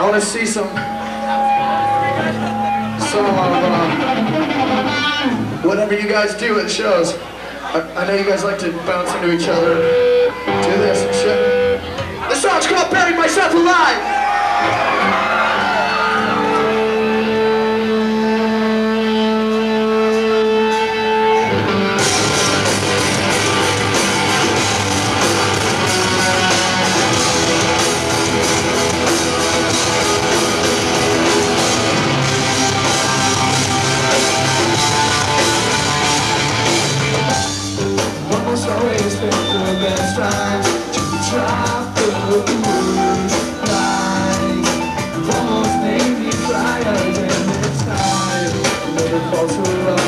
I want to see some, some of uh, whatever you guys do at shows. I, I know you guys like to bounce into each other, do this and shit. The song's called Buried Myself Alive. Like, almost made me cry again time. Fall